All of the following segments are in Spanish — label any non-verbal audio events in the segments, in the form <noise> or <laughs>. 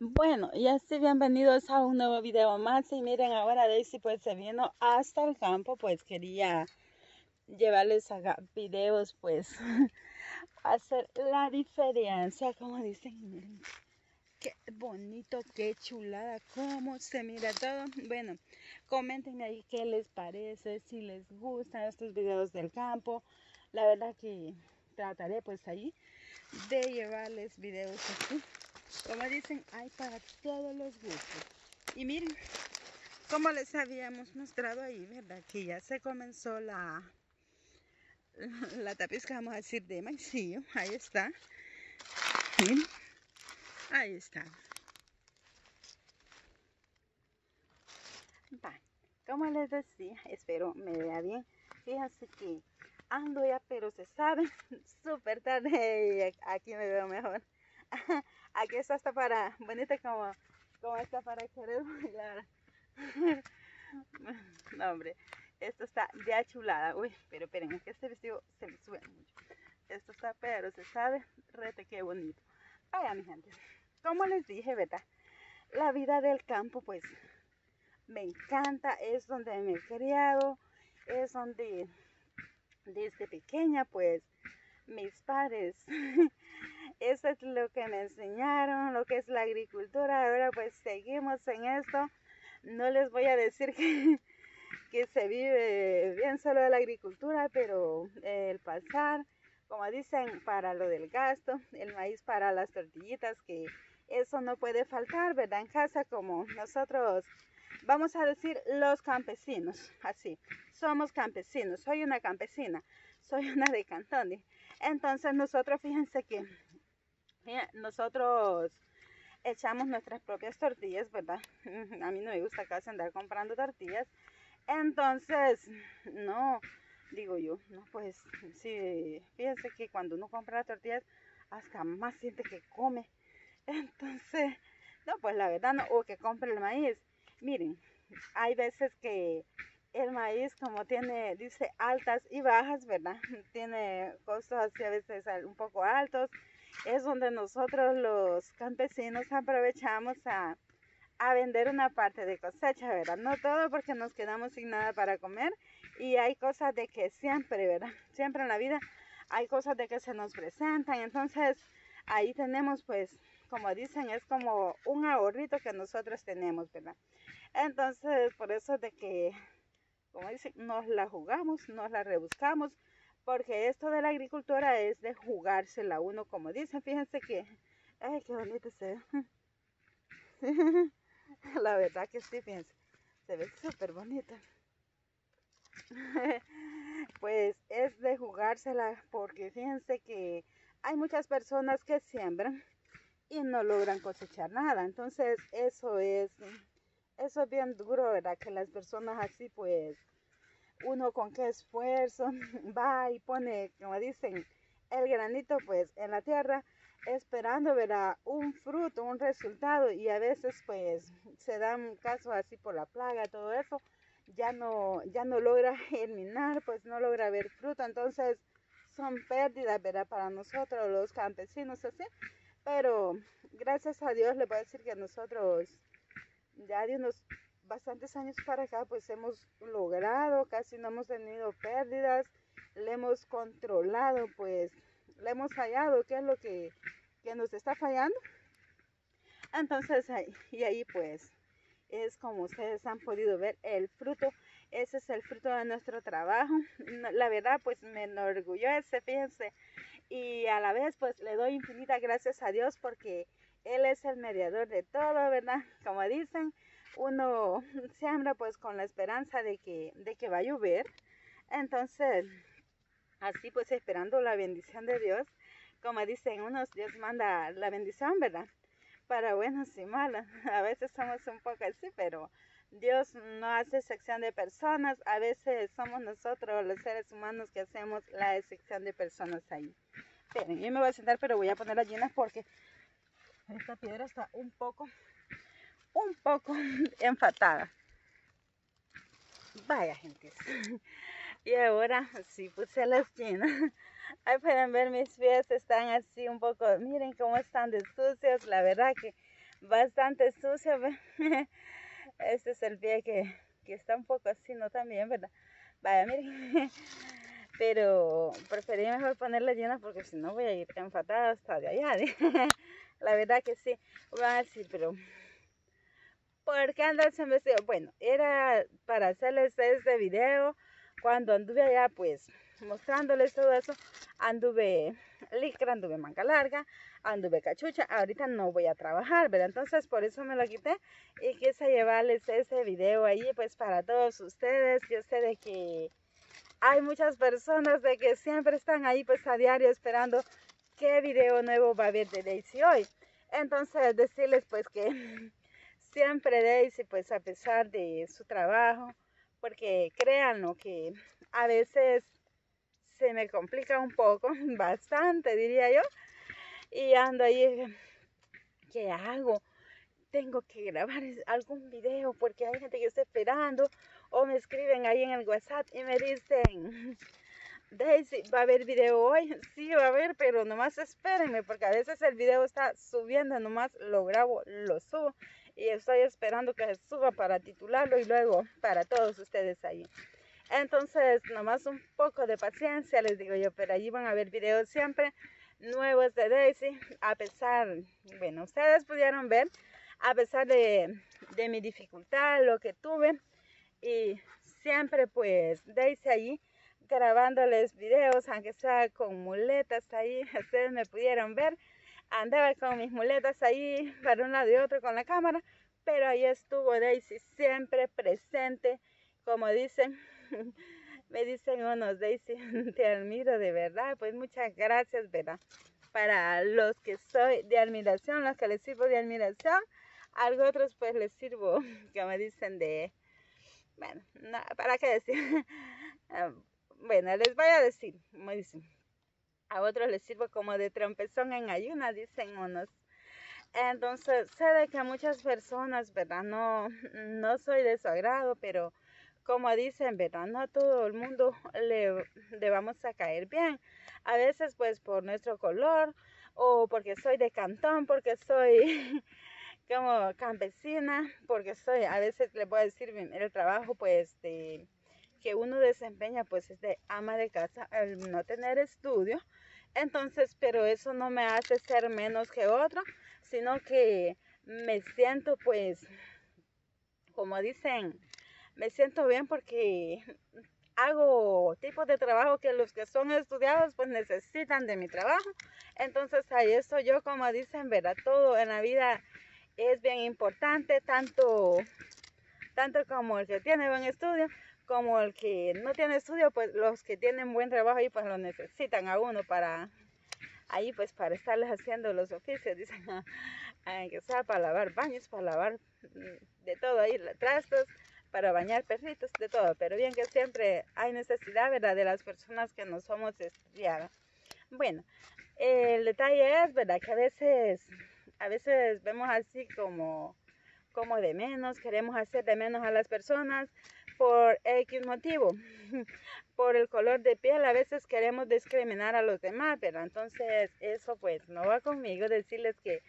Bueno, ya estoy bienvenidos a un nuevo video más y miren ahora Daisy pues se vino hasta el campo pues quería llevarles a videos pues <laughs> hacer la diferencia como dicen miren qué bonito qué chulada cómo se mira todo. Bueno comentenme ahí qué les parece si les gustan estos videos del campo. La verdad que trataré pues ahí de llevarles videos así como dicen, hay para todos los gustos. Y miren, como les habíamos mostrado ahí, ¿verdad? Que ya se comenzó la, la vamos a decir, de maicillo. Ahí está. Miren, ahí está. como les decía, espero me vea bien. Fíjense que ando ya, pero se sabe, <laughs> súper tarde. Aquí me veo mejor. <laughs> Aquí está hasta para, bonita como, como está para querer bailar. <laughs> No, hombre, esto está de chulada. Uy, pero esperen, que este vestido se me sube mucho. Esto está, pero se sabe, rete, qué bonito. Vaya, mi gente, como les dije, ¿verdad? La vida del campo, pues, me encanta, es donde me he criado, es donde desde pequeña, pues, mis padres <laughs> eso es lo que me enseñaron, lo que es la agricultura. Ahora pues seguimos en esto. No les voy a decir <laughs> que, que se vive bien solo de la agricultura, pero el pasar, como dicen, para lo del gasto, el maíz para las tortillitas, que eso no puede faltar, ¿verdad? En casa como nosotros, vamos a decir los campesinos, así, somos campesinos, soy una campesina, soy una de Cantón. Entonces nosotros fíjense que nosotros echamos nuestras propias tortillas, ¿verdad? <laughs> A mí no me gusta casi andar comprando tortillas. Entonces, no, digo yo, no, pues sí, fíjense que cuando uno compra las tortillas, hasta más siente que come. Entonces, no, pues la verdad, no, o que compre el maíz. Miren, hay veces que el maíz como tiene, dice, altas y bajas, ¿verdad? Tiene costos así a veces un poco altos es donde nosotros los campesinos aprovechamos a, vender una parte de cosecha, ¿verdad? No todo porque nos quedamos sin nada para comer y hay cosas de que siempre, ¿verdad? Siempre en la vida hay cosas de que se nos presentan, entonces ahí tenemos pues, como dicen, es como un ahorrito que nosotros tenemos, ¿verdad? Entonces, por eso de que, como dicen, nos la jugamos, nos la rebuscamos, porque esto de la agricultura es de jugársela uno, como dicen, fíjense que, ay, qué bonito se ve. <laughs> La verdad que sí, fíjense, se ve súper bonita. <laughs> Pues es de jugársela porque fíjense que hay muchas personas que siembran y no logran cosechar nada. Entonces eso es, eso es bien duro, ¿verdad? Que las personas así pues uno con qué esfuerzo <laughs> va y pone, como dicen, el granito pues en la tierra esperando verá un fruto, un resultado y a veces pues se dan casos así por la plaga, todo eso, ya no, ya no logra <laughs> germinar, pues no logra ver fruto, entonces son pérdidas, ¿verdad? Para nosotros los campesinos así, pero gracias a Dios le voy a decir que nosotros ya de unos bastantes años para acá pues hemos logrado, casi no hemos tenido pérdidas, le hemos controlado, pues le hemos fallado, qué es lo que, que nos está fallando. Entonces, y ahí pues es como ustedes han podido ver el fruto, ese es el fruto de nuestro trabajo. La verdad pues me enorgullece, fíjense, y a la vez pues le doy infinita gracias a Dios porque Él es el mediador de todo, ¿verdad? Como dicen, uno <laughs> siembra pues con la esperanza de que, de que va a llover. Entonces, así pues esperando la bendición de Dios, como dicen unos, Dios manda la bendición, ¿verdad? Para buenos y malos. <laughs> A veces somos un poco así, pero Dios no hace excepción de personas. A veces somos nosotros, los seres humanos, que hacemos la excepción de personas ahí. Esperen, yo me voy a sentar, pero voy a poner las llenas porque esta piedra está un poco un poco <laughs> enfatada. Vaya, gente. <laughs> Y ahora sí puse las <laughs> llenas. Ahí pueden ver mis pies están así un poco, miren cómo están de sucios. La verdad que bastante sucio. Este es el pie que, que está un poco así, no también, ¿verdad? Vaya, miren. Pero preferí mejor ponerla llena porque si no voy a ir enfatada hasta de allá. La verdad que sí. Voy a decir, pero ¿por qué andas en vestido? Bueno, era para hacerles este video. Cuando anduve allá, pues mostrándoles todo eso, anduve licra, anduve manga larga, anduve cachucha, ahorita no voy a trabajar, ¿verdad? Entonces por eso me lo quité y quise llevarles ese video ahí pues para todos ustedes. Yo sé de que hay muchas personas de que siempre están ahí pues a diario esperando qué video nuevo va a haber de Daisy hoy. Entonces decirles pues que siempre Daisy pues a pesar de su trabajo, porque créanlo que a veces se me complica un poco, <laughs> bastante diría yo, y ando ahí, ¿qué hago? Tengo que grabar algún video porque hay gente que está esperando o me escriben ahí en el WhatsApp y me dicen, <laughs> Daisy, ¿va a haber video hoy? <laughs> Sí, va a haber, pero nomás espérenme porque a veces el video está subiendo, nomás lo grabo, lo subo y estoy esperando que suba para titularlo y luego para todos ustedes ahí. Entonces, nomás un poco de paciencia, les digo yo, pero allí van a ver videos siempre nuevos de Daisy, a pesar, bueno, ustedes pudieron ver, a pesar de, de mi dificultad, lo que tuve, y siempre pues Daisy allí grabándoles videos, aunque sea con muletas ahí, <laughs> ustedes me pudieron ver, andaba con mis muletas ahí <laughs> para un lado y otro con la cámara, pero ahí estuvo Daisy siempre presente, como dicen, <laughs> me dicen unos, Daisy, <laughs> te admiro de verdad, pues muchas gracias, ¿verdad? Para los que soy de admiración, los que les sirvo de admiración, a otros pues les sirvo, que me dicen de, bueno, ¿para qué decir? Ah, bueno, les voy a decir, como dicen, a otros les sirvo como de trompezón en ayuna, dicen unos. Entonces, sé de que muchas personas, ¿verdad? No, no soy de su agrado, pero como dicen, ¿verdad? No a todo el mundo le, le vamos a caer bien. A veces pues por nuestro color o porque soy de cantón, porque soy <laughs> como campesina, porque soy, a veces le a decir el trabajo pues de, que uno desempeña pues es de ama de casa, el no tener estudio. Entonces, pero eso no me hace ser menos que otro, sino que me siento pues, como dicen, me siento bien porque hago tipos de trabajo que los que son estudiados pues necesitan de mi trabajo. Entonces ahí estoy yo, como dicen, ¿verdad? Todo en la vida es bien importante, tanto, tanto como el que tiene buen estudio, como el que no tiene estudio, pues los que tienen buen trabajo ahí pues lo necesitan a uno para, ahí pues para estarles haciendo los oficios, <laughs> dicen, que sea para lavar baños, para lavar mm, de todo ahí, trastos, para bañar perritos, de todo, pero bien que siempre hay necesidad, ¿verdad?, de las personas que no somos estudiadas. Bueno, el detalle es, ¿verdad?, que a veces, a veces vemos así como, como de menos, queremos hacer de menos a las personas por X motivo, <laughs> por el color de piel, a veces queremos discriminar a los demás, pero entonces eso pues no va conmigo decirles que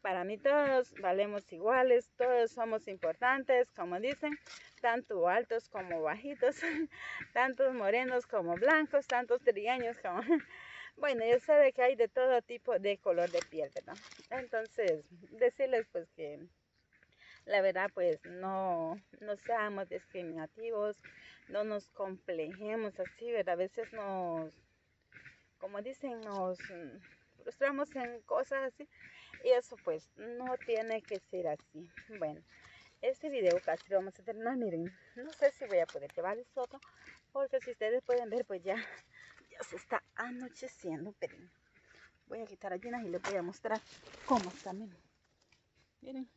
para mí todos valemos iguales, todos somos importantes, como dicen, tanto altos como bajitos, <laughs> tantos morenos como blancos, tantos trigueños como... <laughs> Bueno, yo sé de que hay de todo tipo de color de piel, ¿verdad? Entonces, decirles pues que la verdad pues no, no seamos discriminativos, no nos complejemos así, ¿verdad? A veces nos, como dicen, nos frustramos en cosas así y eso pues no tiene que ser así. Bueno, este video casi lo vamos a terminar. Miren, no sé si voy a poder llevarles otro. Porque si ustedes pueden ver pues ya, ya se está anocheciendo. Pero voy a quitar llenas y les voy a mostrar cómo está. Miren.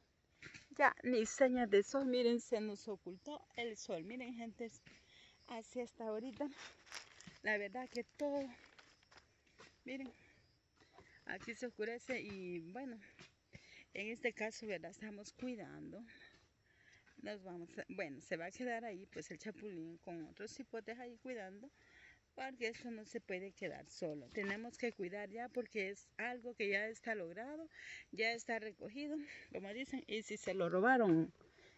Ya ni señas de sol. Miren, se nos ocultó el sol. Miren gente, así hasta ahorita. La verdad que todo, miren, aquí se oscurece y bueno, en este caso, ¿verdad? Estamos cuidando. Nos vamos, bueno, se va a quedar ahí pues el chapulín con otros hipotes ahí cuidando. Porque esto no se puede quedar solo. Tenemos que cuidar ya porque es algo que ya está logrado, ya está recogido, como dicen, y si se lo robaron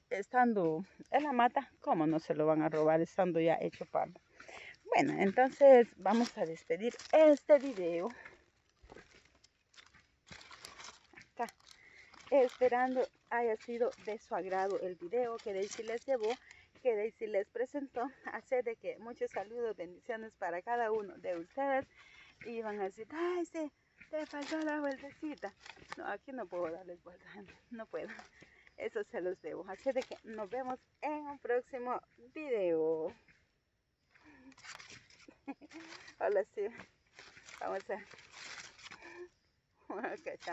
estando en la mata, ¿cómo no se lo van a robar estando ya hecho para Bueno, entonces vamos a despedir este video. Acá. Esperando haya sido de su agrado el video que Daisy les llevó que Daisy les presentó, <laughs> hace de que muchos saludos, bendiciones para cada uno de ustedes. Y van a decir, ay, sí, te faltó la vueltecita. No, aquí no puedo darles vuelta, <laughs> no puedo. Eso se los debo. Así de que nos vemos en un próximo video. <laughs> Hola, sí. Vamos a...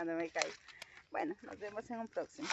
me cae. Bueno, nos vemos en un próximo.